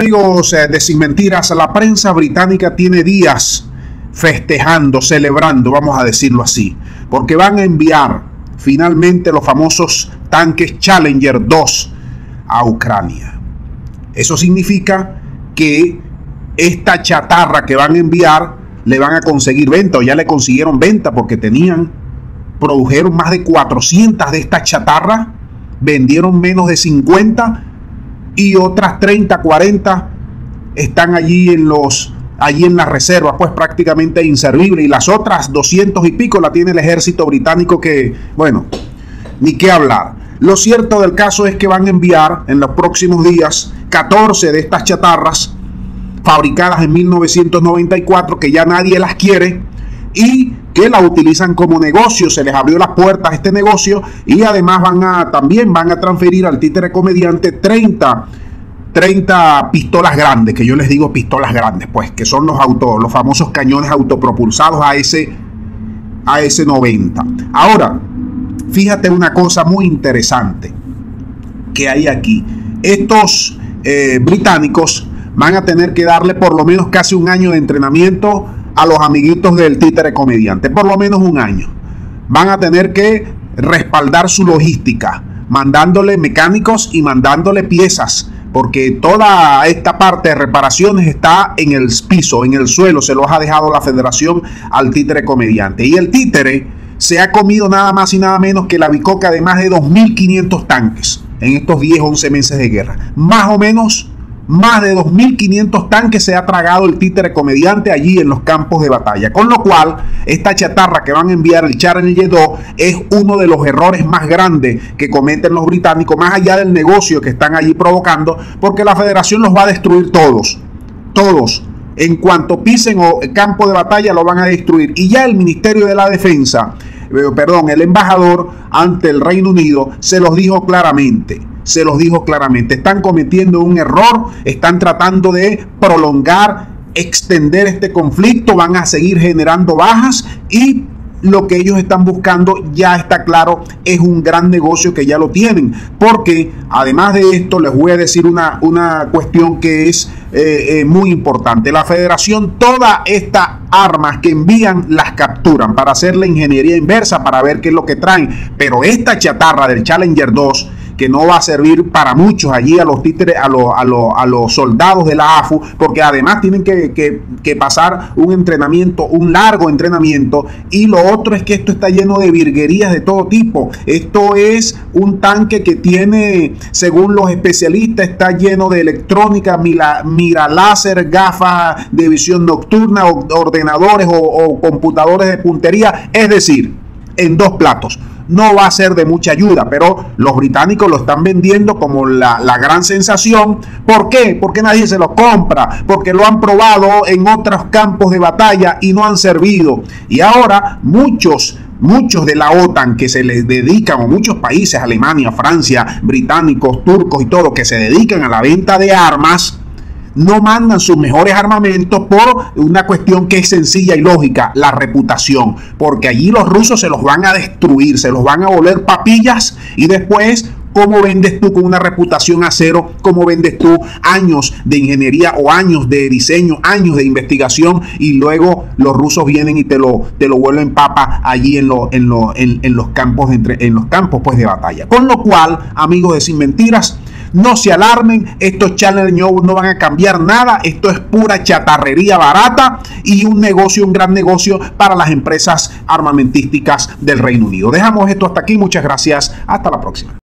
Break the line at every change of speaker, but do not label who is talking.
Amigos eh, de Sin Mentiras, la prensa británica tiene días festejando, celebrando, vamos a decirlo así, porque van a enviar finalmente los famosos tanques Challenger 2 a Ucrania. Eso significa que esta chatarra que van a enviar le van a conseguir venta o ya le consiguieron venta porque tenían, produjeron más de 400 de esta chatarra, vendieron menos de 50 y otras 30, 40 están allí en los allí en las reservas, pues prácticamente inservible. Y las otras 200 y pico la tiene el ejército británico que, bueno, ni qué hablar. Lo cierto del caso es que van a enviar en los próximos días 14 de estas chatarras fabricadas en 1994 que ya nadie las quiere y la utilizan como negocio, se les abrió las puertas a este negocio y además van a también van a transferir al títere comediante 30 30 pistolas grandes, que yo les digo pistolas grandes, pues que son los autos, los famosos cañones autopropulsados a ese a ese 90. Ahora, fíjate una cosa muy interesante que hay aquí. Estos eh, británicos van a tener que darle por lo menos casi un año de entrenamiento a los amiguitos del títere comediante, por lo menos un año. Van a tener que respaldar su logística, mandándole mecánicos y mandándole piezas, porque toda esta parte de reparaciones está en el piso, en el suelo, se los ha dejado la federación al títere comediante. Y el títere se ha comido nada más y nada menos que la bicoca de más de 2.500 tanques en estos 10, 11 meses de guerra. Más o menos más de 2.500 tanques se ha tragado el títere comediante allí en los campos de batalla. Con lo cual, esta chatarra que van a enviar el Challenger 2 es uno de los errores más grandes que cometen los británicos, más allá del negocio que están allí provocando, porque la federación los va a destruir todos. Todos. En cuanto pisen o campo de batalla lo van a destruir. Y ya el Ministerio de la Defensa, eh, perdón, el embajador ante el Reino Unido se los dijo claramente se los dijo claramente. Están cometiendo un error, están tratando de prolongar, extender este conflicto, van a seguir generando bajas y lo que ellos están buscando ya está claro, es un gran negocio que ya lo tienen. Porque además de esto, les voy a decir una, una cuestión que es eh, eh, muy importante. La federación, todas estas armas que envían, las capturan para hacer la ingeniería inversa, para ver qué es lo que traen. Pero esta chatarra del Challenger 2 que no va a servir para muchos allí a los títeres, a, los, a, los, a los soldados de la AFU, porque además tienen que, que, pasar un entrenamiento, un largo entrenamiento, y lo otro es que esto está lleno de virguerías de todo tipo. Esto es un tanque que tiene, según los especialistas, está lleno de electrónica, mira, mira láser, gafas de visión nocturna, ordenadores o, o computadores de puntería, es decir, en dos platos no va a ser de mucha ayuda, pero los británicos lo están vendiendo como la, gran sensación. ¿Por qué? Porque nadie se lo compra, porque lo han probado en otros campos de batalla y no han servido. Y ahora muchos muchos de la OTAN que se les dedican, o muchos países, Alemania, Francia, británicos, turcos y todo, que se dedican a la venta de armas, no mandan sus mejores armamentos por una cuestión que es sencilla y lógica, la reputación, porque allí los rusos se los van a destruir, se los van a volver papillas y después ¿Cómo vendes tú con una reputación a cero? ¿Cómo vendes tú años de ingeniería o años de diseño, años de investigación y luego los rusos vienen y te lo, te lo vuelven papa allí en, lo, en, lo, en, los campos de entre, en los campos pues, de batalla? Con lo cual, amigos de Sin Mentiras, no se alarmen, estos Channel News no van a cambiar nada, esto es pura chatarrería barata y un negocio, un gran negocio para las empresas armamentísticas del Reino Unido. Dejamos esto hasta aquí, muchas gracias, hasta la próxima.